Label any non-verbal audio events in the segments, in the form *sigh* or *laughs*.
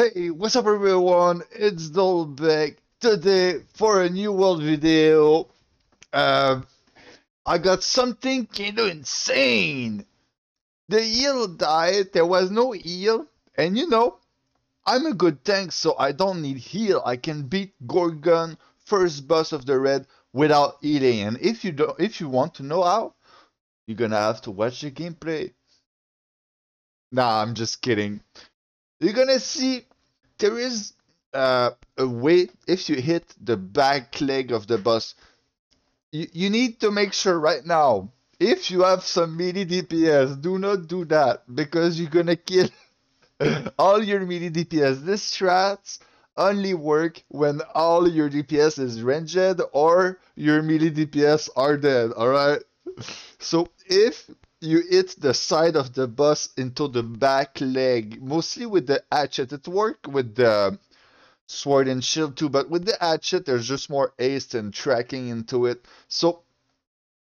Hey, what's up everyone? It's Dolbec today for a new world video. Um, I got something kind of insane. The eel died, there was no eel, and you know, I'm a good tank, so I don't need heal. I can beat Gorgon, first boss of the red, without healing. And if you don't, if you want to know how, you're gonna have to watch the gameplay. Nah, I'm just kidding. You're gonna see there is uh, a way if you hit the back leg of the boss. You, you need to make sure right now if you have some melee DPS, do not do that because you're gonna kill *laughs* all your melee DPS. This strats only work when all your DPS is ranged or your melee DPS are dead. Alright? *laughs* So if you hit the side of the bus into the back leg, mostly with the hatchet. It worked with the sword and shield too, but with the hatchet, there's just more haste and tracking into it. So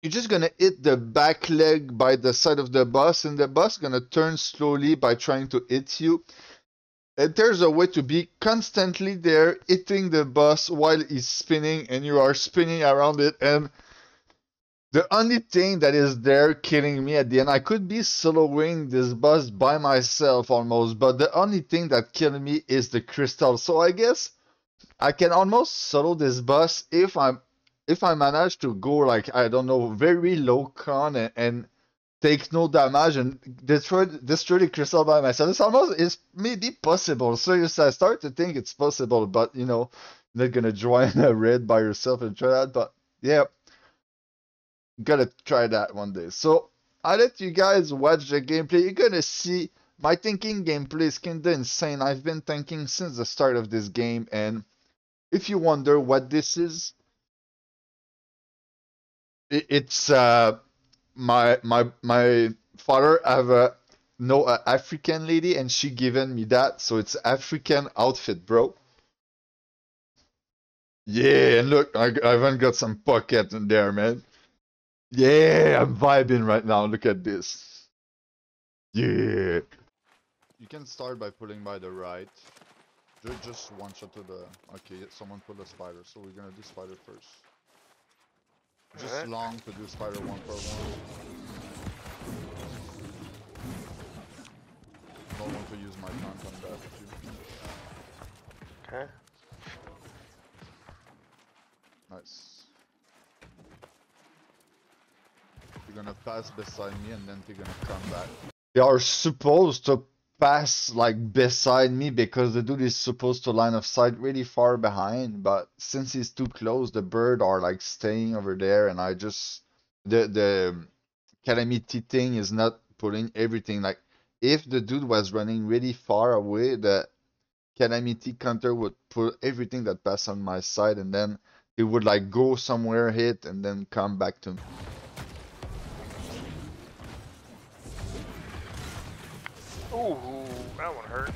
you're just gonna hit the back leg by the side of the bus, and the bus gonna turn slowly by trying to hit you. And there's a way to be constantly there hitting the bus while he's spinning, and you are spinning around it, and the only thing that is there killing me at the end, I could be soloing this boss by myself almost, but the only thing that killed me is the crystal. So I guess I can almost solo this boss if I'm if I manage to go like I don't know very low con and, and take no damage and destroy destroy the crystal by myself. It's almost it's maybe possible. So I start to think it's possible, but you know, not gonna *laughs* join a raid by yourself and try that. But yeah gotta try that one day. So I let you guys watch the gameplay. You're gonna see my thinking gameplay is kinda insane. I've been thinking since the start of this game, and if you wonder what this is, it's uh my my my father have a no a African lady, and she given me that, so it's African outfit, bro. Yeah, and look, I, I even got some pocket in there, man. Yeah, I'm vibing right now. Look at this. Yeah. You can start by pulling by the right. Just, just one shot to the... Okay, someone pulled a spider, so we're gonna do spider first. Just right. long to do spider one for one. Don't want to use my taunt on that too. Okay. Nice. They're gonna pass beside me and then they're gonna come back. They are supposed to pass like beside me because the dude is supposed to line of sight really far behind but since he's too close the bird are like staying over there and I just the the calamity thing is not pulling everything like if the dude was running really far away the calamity counter would pull everything that passed on my side and then it would like go somewhere hit and then come back to me. Ooh, that one hurt.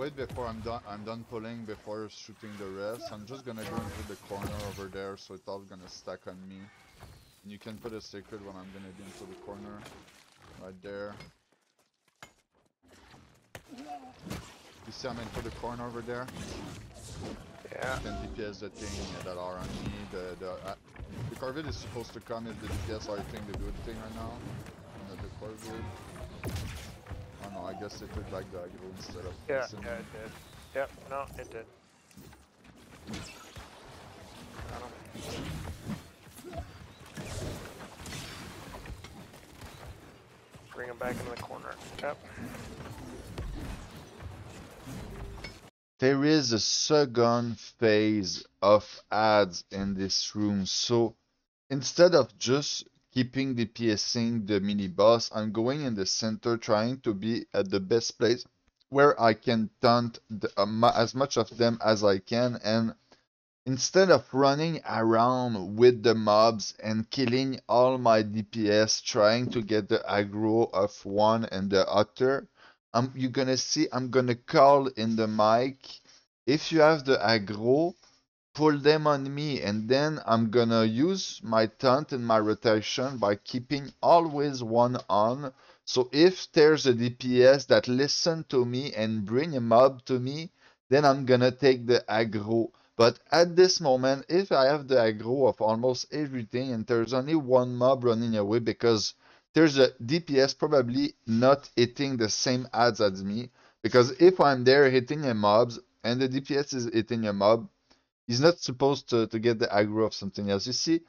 Wait before I'm done I'm done pulling before shooting the rest. I'm just gonna go into the corner over there so it's all gonna stack on me. And you can put a secret when I'm gonna be into the corner. Right there. You see I'm into the corner over there? Yeah. You can DPS the thing that are on me. The the uh, the Corvid is supposed to come if the DPS are doing the good thing right now. the Corvid. Oh I guess it took like the aggro instead of Yeah, yeah it did. Yep, no, it did. Bring him back into the corner. Yep. There is a second phase of ads in this room, so instead of just keeping the DPSing the mini boss. I'm going in the center trying to be at the best place where I can taunt the, um, as much of them as I can and instead of running around with the mobs and killing all my DPS trying to get the aggro of one and the other, I'm you're gonna see I'm gonna call in the mic if you have the aggro pull them on me and then I'm gonna use my taunt and my rotation by keeping always one on. So if there's a DPS that listen to me and bring a mob to me then I'm gonna take the aggro. But at this moment if I have the aggro of almost everything and there's only one mob running away because there's a DPS probably not hitting the same ads as me because if I'm there hitting a mobs and the DPS is hitting a mob he's not supposed to, to get the aggro of something else. You see?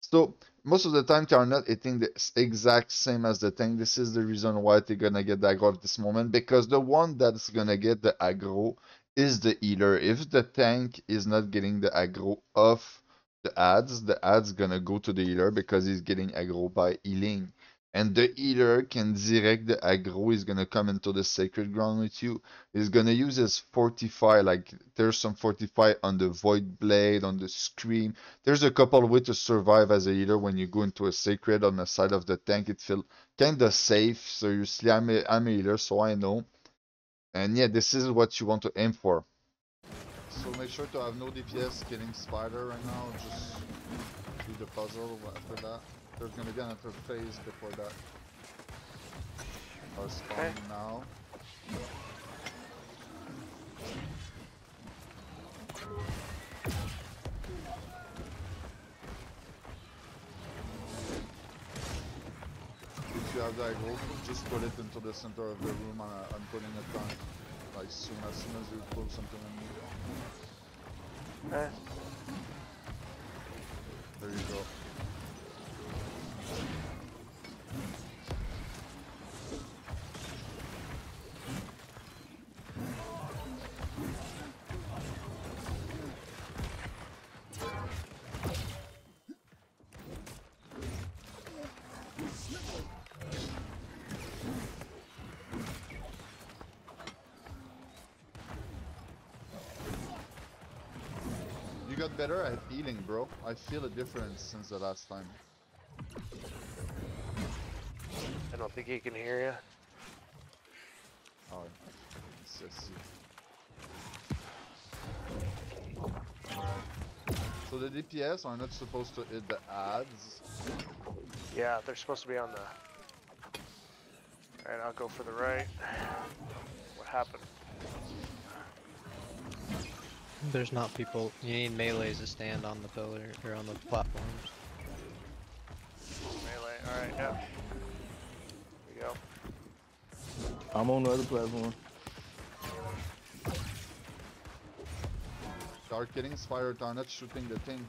So most of the time they are not hitting the exact same as the tank. This is the reason why they're gonna get the aggro at this moment because the one that's gonna get the aggro is the healer. If the tank is not getting the aggro of the ads, the ads gonna go to the healer because he's getting aggro by healing. And the healer can direct the aggro, he's gonna come into the sacred ground with you. He's gonna use his fortify, like there's some fortify on the void blade, on the scream. There's a couple of ways to survive as a healer when you go into a sacred on the side of the tank. It feels kinda safe. Seriously, I'm a, I'm a healer, so I know. And yeah, this is what you want to aim for. So make sure to have no DPS killing spider right now, just do the puzzle after that. There's gonna be another phase before that. Are spawning now. If you have that gold, just put it into the center of the room and uh, I'm putting it on. Like soon as soon as you pull something on me. Eh, There you go. Got better at healing, bro. I feel a difference since the last time. I don't think he can hear you. Oh, it's just- So the DPS are not supposed to hit the ads. Yeah, they're supposed to be on the. Alright, I'll go for the right. What happened? There's not people. You need melees to stand on the pillar or on the platforms. Melee. Alright, yep. Here we go. I'm on the other platform. Start getting spider, they're not shooting the thing.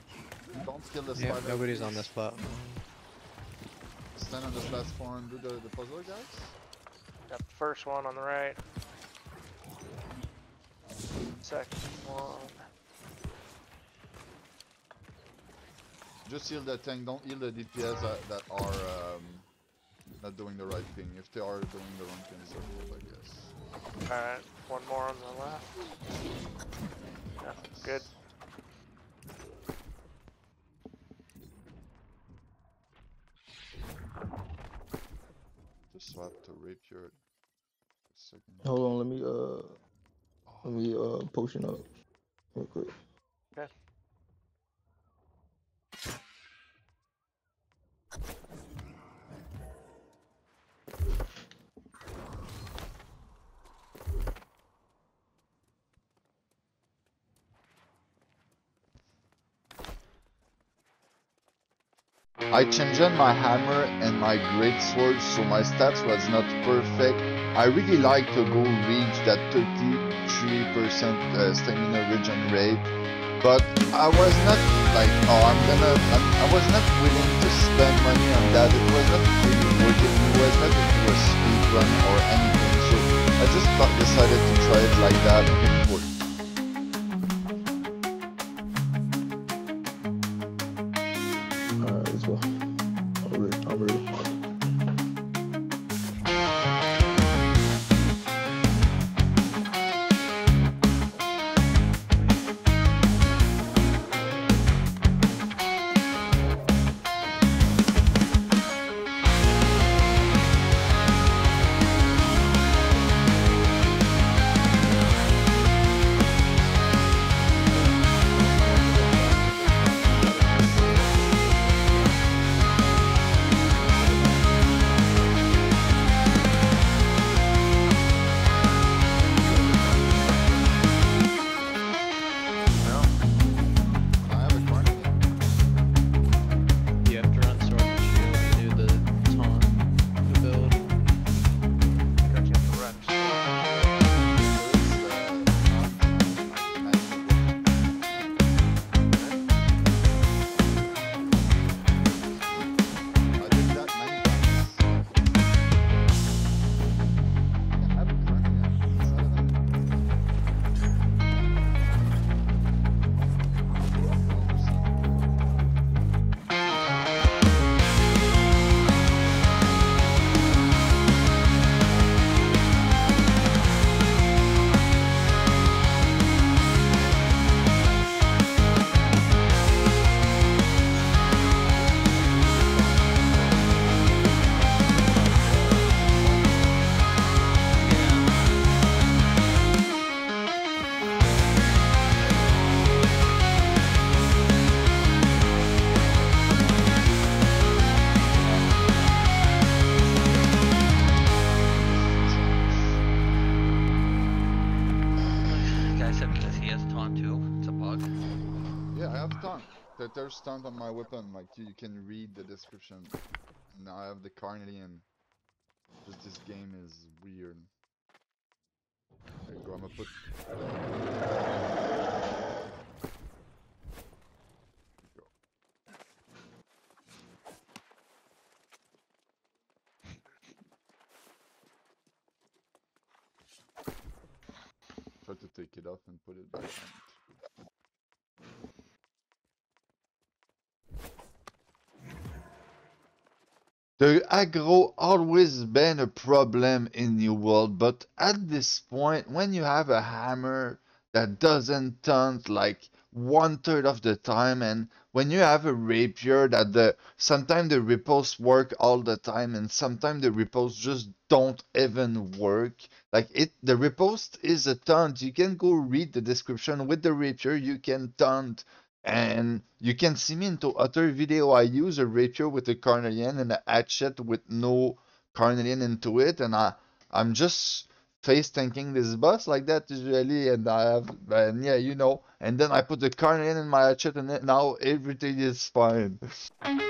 Don't kill the Yeah, spider. nobody's on please. this platform. Stand on the platform, do the, the puzzle, guys. Got the first one on the right. Second one. Just heal the tank, don't heal the DPS that, that are um, not doing the right thing. If they are doing the wrong things, they're I guess. Alright, one more on the left. Yeah, good. Just swap to rapier. Second. Hold on, let me uh let me uh potion up real quick. I changed my hammer and my great sword, so my stats was not perfect. I really like to go reach that 33% uh, stamina regenerate, but I was not like, oh, I'm gonna, I'm, I was not willing to spend money on that. It was not really worth it. It was not into a speed run or anything, so I just decided to try it like that There, on my weapon, like you, you can read the description. Now I have the Carnelian. Just this game is weird. There you go, I'm gonna put Try to take it off and put it back on. The aggro always been a problem in New World, but at this point, when you have a hammer that doesn't taunt like one third of the time, and when you have a rapier that the sometimes the riposts work all the time, and sometimes the riposts just don't even work. Like it, the ripost is a taunt. You can go read the description with the rapier. You can taunt, and you can see me into other video. I use a rapier with a carnelian and a hatchet with no carnelian into it, and I I'm just face tanking this boss like that usually, and I have and yeah, you know, and then I put the carnelian in my hatchet, and now everything is fine. *laughs*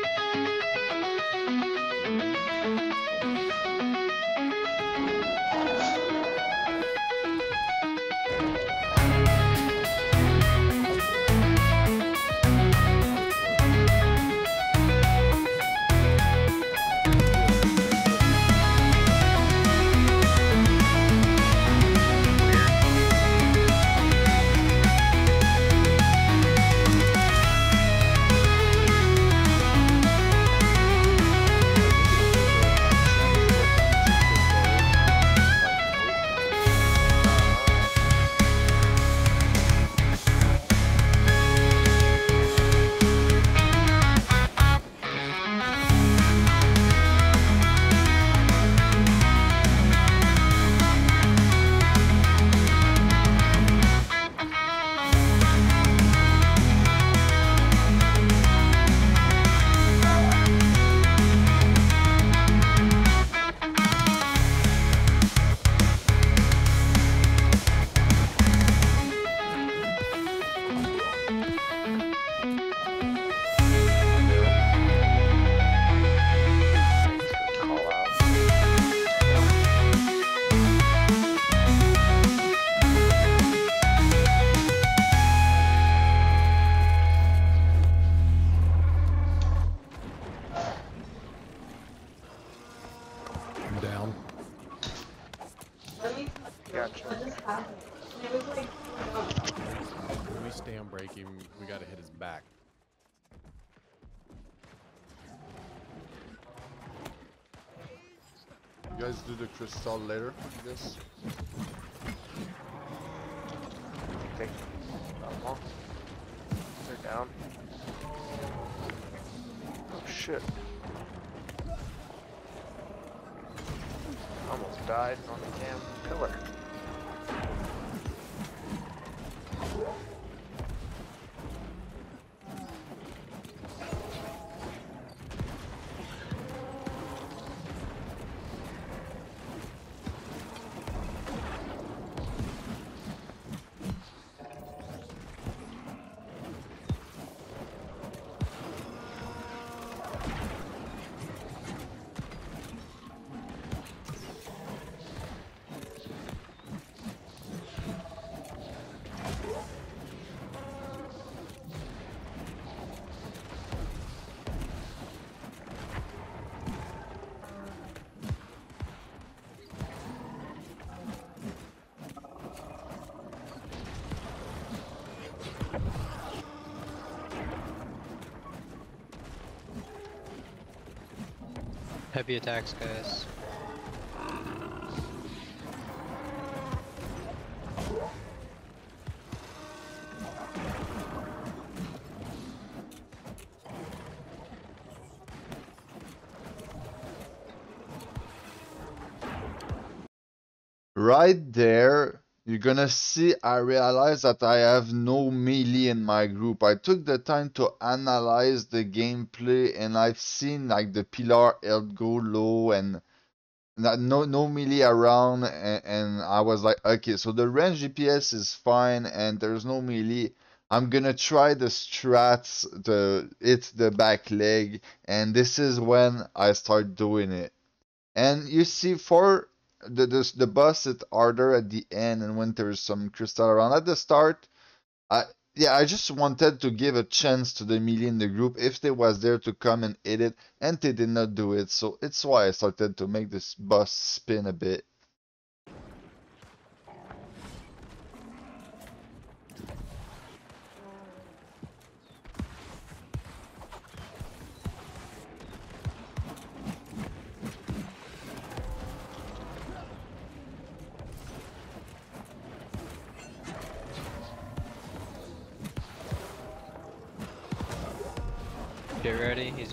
crystal later, I guess. Okay. Not. They're down. Oh shit. Almost died on the damn pillar. Heavy attacks, guys. You're gonna see I realize that I have no melee in my group. I took the time to analyze the gameplay and I've seen like the pillar health go low and no no, melee around and, and I was like okay so the range DPS is fine and there's no melee I'm gonna try the strats to hit the back leg and this is when I start doing it and you see for the the, the boss it's harder at the end and when there's some crystal around at the start I yeah, I just wanted to give a chance to the melee in the group if they was there to come and hit it, and they did not do it, so it's why I started to make this boss spin a bit.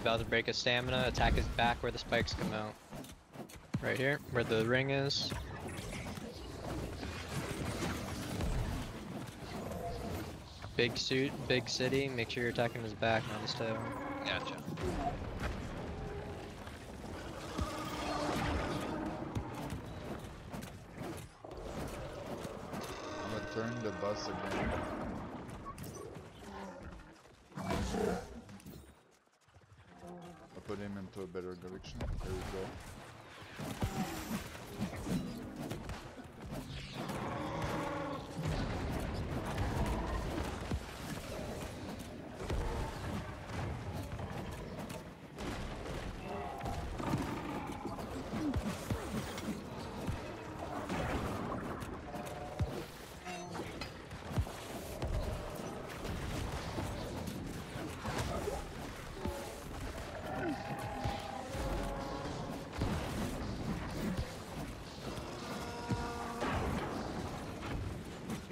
About to break his stamina, attack his back where the spikes come out. Right here, where the ring is. Big suit, big city, make sure you're attacking his back, not his tail. Gotcha. I'm gonna turn the bus again. I'll put him into a better direction. There we go.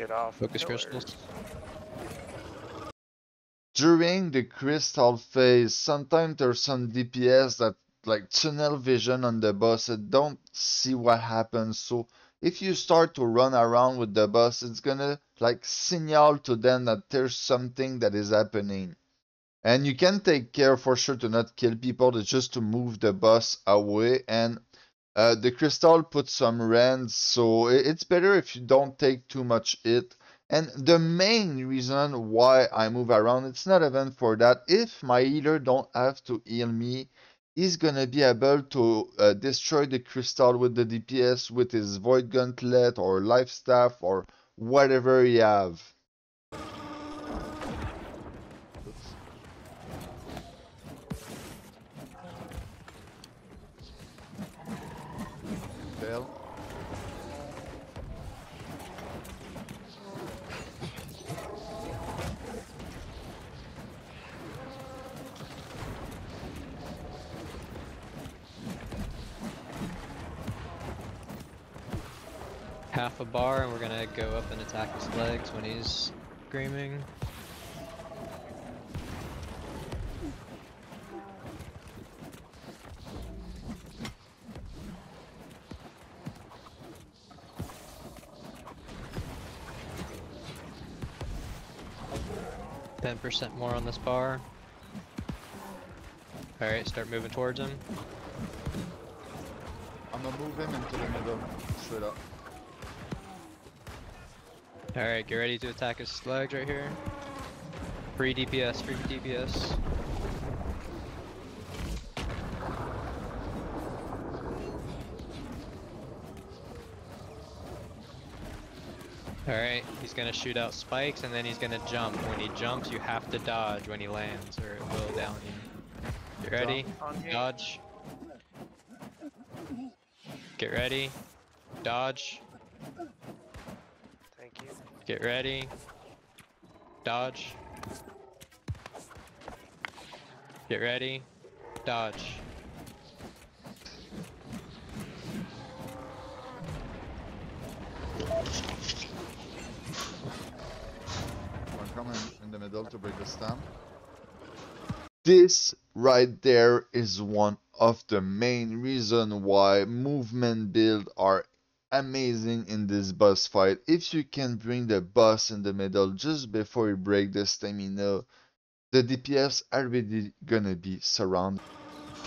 Get off. Focus pillars. crystals. During the crystal phase, sometimes there's some DPS that like tunnel vision on the boss and don't see what happens. So if you start to run around with the boss, it's gonna like signal to them that there's something that is happening. And you can take care for sure to not kill people, it's just to move the boss away. And uh, the crystal puts some rends, so it's better if you don't take too much hit. And the main reason why I move around, it's not even for that. If my healer don't have to heal me, he's gonna be able to uh, destroy the crystal with the DPS with his void gauntlet or life staff or whatever he have. A bar and we're gonna go up and attack his legs when he's screaming. Ten percent more on this bar. Alright, start moving towards him. I'm gonna move him into the middle, straight up. Alright, get ready to attack his legs right here. Free DPS, free DPS. Alright, he's gonna shoot out spikes and then he's gonna jump. When he jumps, you have to dodge when he lands or it will down you. Get ready, dodge. Get ready, dodge. Get ready. Dodge. Get ready. Dodge. I'm coming in the middle to break the stamp. This right there is one of the main reason why movement build are amazing in this boss fight. If you can bring the boss in the middle just before you break the stamina, the DPS are really gonna be surrounded.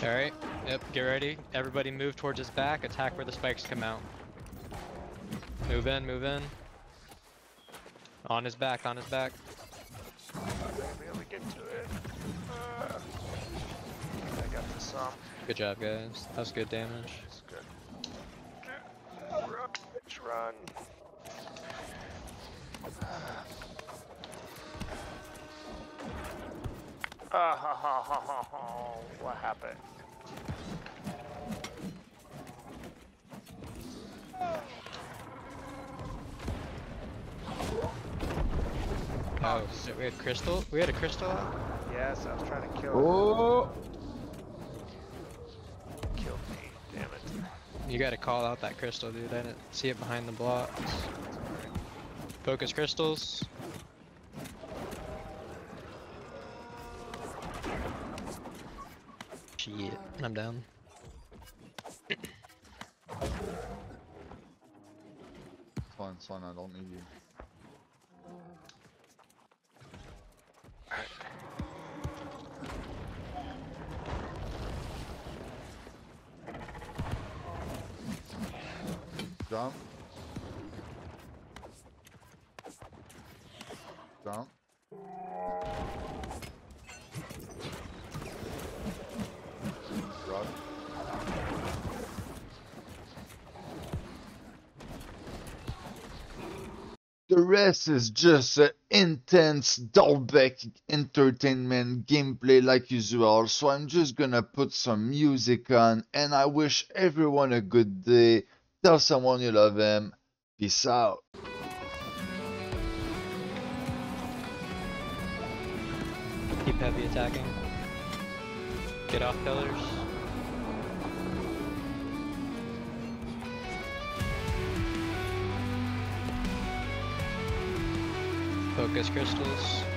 Alright, yep, get ready. Everybody move towards his back, attack where the spikes come out. Move in, move in. On his back, on his back. I'm not gonna be able to get to it. I got this Good job, guys. That was good damage. it's good. Run, bitch, run. Ah ha ha ha ha ha what happened? Oh, shit, we had crystal? We had a crystal out? Yes, I was trying to kill Oh, it. Killed me, damn it. You gotta call out that crystal, dude. I didn't see it behind the blocks. Focus crystals. Shit, I'm down. Fine, fine, I don't need you. The rest is just an intense Dolbec entertainment gameplay like usual, so I'm just gonna put some music on and I wish everyone a good day. Tell someone you love them. Peace out. Keep heavy attacking. Get off pillars. Focus crystals.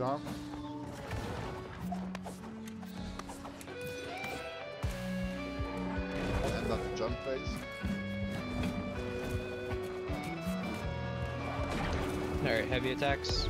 Jump. And not the jump phase. Alright, heavy attacks.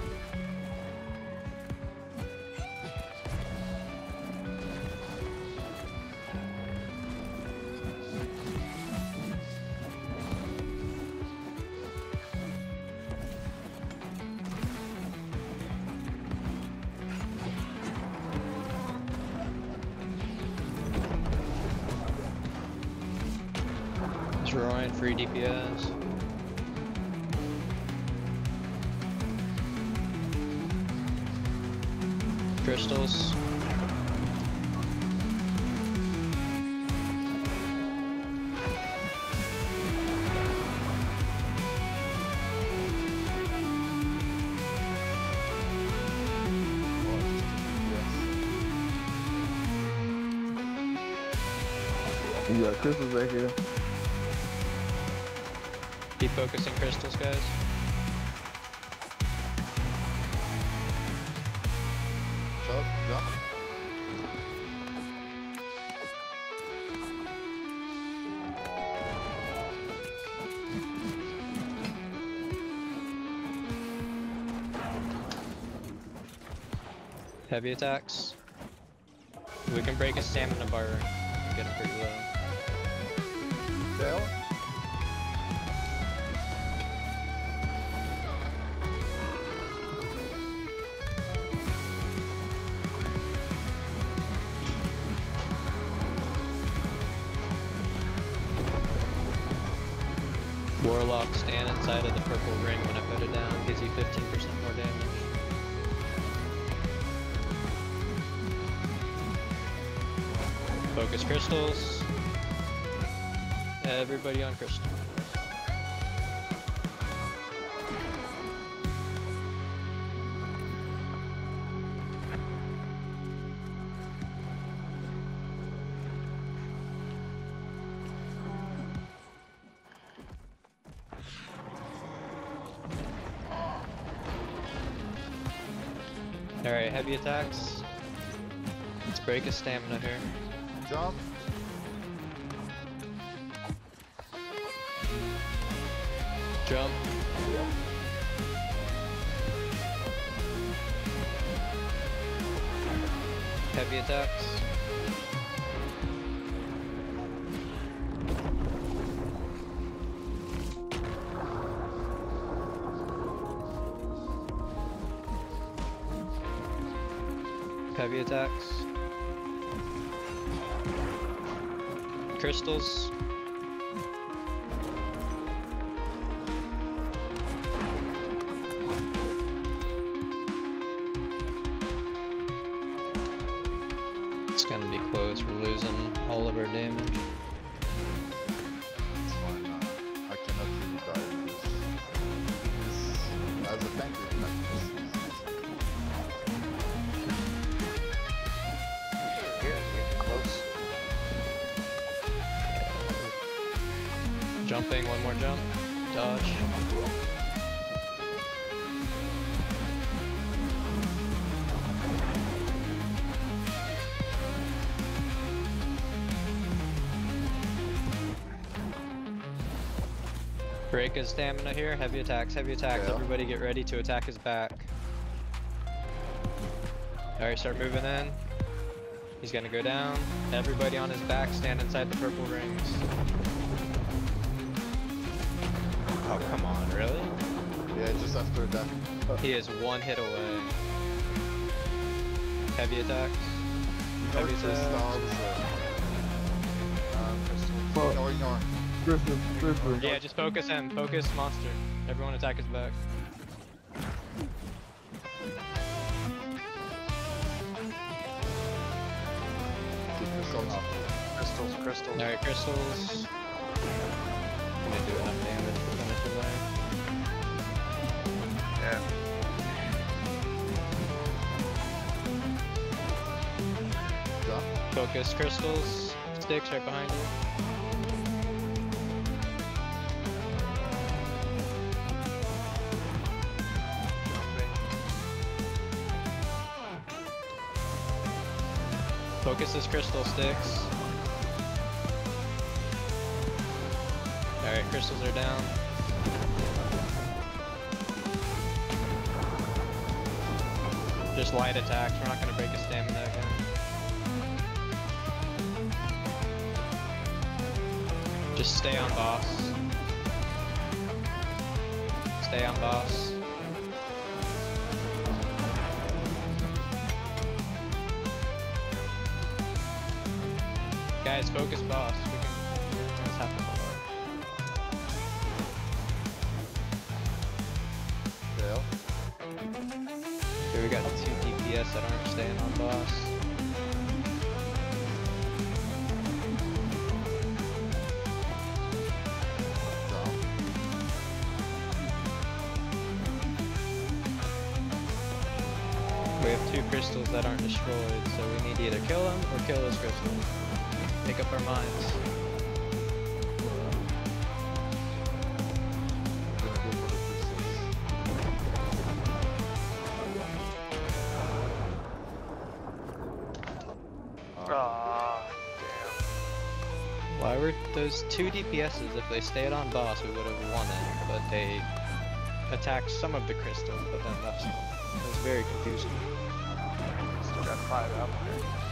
Drawing. Crystals. you got crystals back here. Keep focusing crystals, guys. Heavy attacks. We can break a stamina bar and get him pretty low. Warlock stand inside of the purple ring when I put it down. Gives you 15% more damage. Focus crystals. Everybody on crystal. Attacks. Let's break his stamina here. Jump. Heavy attacks. Crystals. Break his stamina here. Heavy attacks, heavy attacks. Yeah. Everybody get ready to attack his back. Alright, start moving in. He's gonna go down. Everybody on his back, stand inside the purple rings. Oh, come on, really? Yeah, just after that. He is one hit away. Heavy attacks. Heavy Ignore attacks. crystals. Uh, um, crystals. Ignore, ignore. Griffin, Griffin. Yeah, just focus him. Focus monster. Everyone attack his back. Keep crystals. Crystals, crystals. Alright, crystals. Gonna do enough damage to finish the way. Yeah. Focus crystals. Sticks right behind you. Focus his crystal sticks. Alright, crystals are down. Just light attacks. We're not gonna break his stamina again. Just stay on boss. Stay on boss. Guys, focus boss. We can. What's happening? Fail. Here we got two DPS that aren't staying on boss. We have two crystals that aren't destroyed, so we need to either kill them or kill this crystal. Make up our minds. Gonna go for the crystals. Ah. Why were those two DPSs? If they stayed on boss, we would have won it, but they attacked some of the crystals, but then left some. It was very confusing. Still got five out there.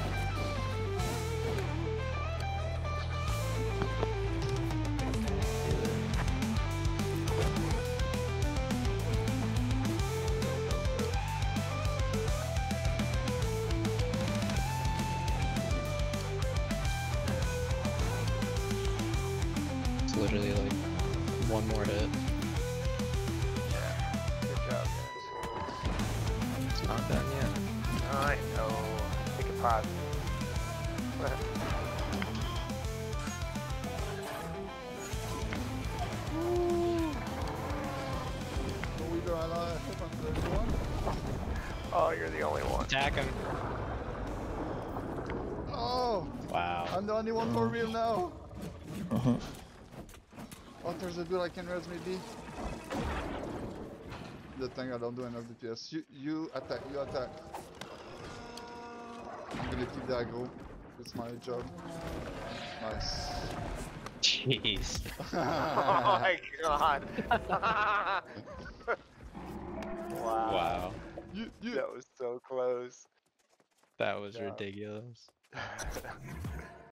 Literally like one more hit. Yeah. Good job, guys. It's not done yet. I know. Make it positive. Oh, a hit on the one. oh, you're the only one. Attack him. Oh, Wow. I'm the only one for real now. Uh-huh. Uh-huh. Oh, there's a dude I can res maybe. the thing. I don't do enough DPS. You you attack. You attack. I'm gonna keep the aggro. It's my job. Nice. Jeez. *laughs* *laughs* Oh my god. *laughs* wow. Wow. you you That was so close. That was Yeah. ridiculous.